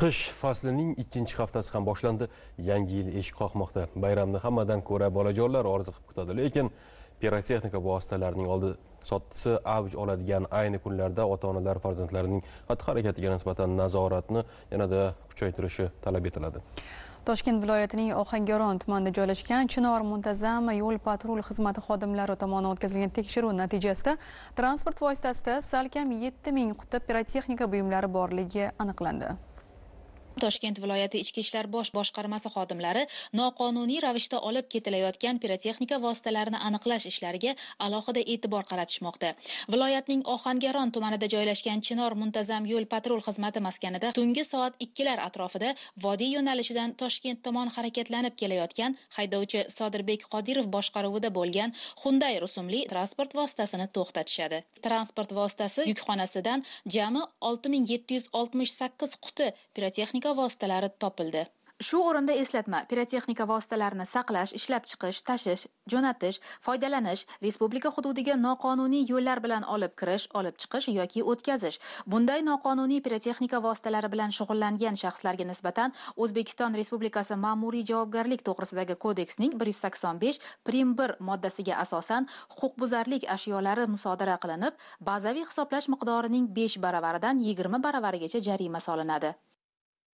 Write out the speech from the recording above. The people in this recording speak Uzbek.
qish faslining ikkinchi haftasi ham boshlandi. Yangi yil eshik qoqmoqda. Bayramni hammadan ko'ra bolajonlar orziqib kutadi. Lekin pirotexnika vositalarining oldi sottisi avj oladigan ayni kunlarda ota onalar farzandlarining xatti harakatiga nisbatan nazoratni yanada kuchaytirishi talab etiladi. Toshkent viloyatining ohangaron tumanida joylashgan chinor muntazam yo'l patrul xizmati xodimlari tomonidan o'tkazilgan tekshiruv natijasida transport vositasida salkam yetti ming quti pirotexnika buyumlari borligi aniqlandi. Toshkent viloyati ichki ishlar bosh boshqarmasi xodimlari noqonuniy ravishda olib ketilayotgan pirotexnika vositalarini aniqlash ishlariga alohida e'tibor qaratishmoqda. Viloyatning ohangaron tumanida joylashgan chinor muntazam yo'l patrul xizmati maskanida tungi soat ikkilar atrofida vodiy yo'nalishidan toshkent tomon harakatlanib kelayotgan haydovchi sodirbek qodirov boshqaruvida bo'lgan hyundai rusumli transport vositasini to'xtatishadi. Transport vositasi yukxonasidan jami olti ming yetti pirotexnika vositalari topildi. Shu o'rinda eslatma pirotexnika vositalarini saqlash ishlab chiqish tashish jo'natish foydalanish respublika hududiga noqonuniy yo'llar bilan olib kirish olib chiqish yoki o'tkazish. Bunday noqonuniy pirotexnika vositalari bilan shug'ullangan shaxslarga nisbatan o'zbekiston respublikasi ma'muriy javobgarlik to'g'risidagi kodeksning bir yuz sakson besh prim bir moddasiga asosan huquqbuzarlik ashyolari musodara qilinib bazaviy hisoblash miqdorining besh baravaridan yigirma baravarigacha jarima solinadi.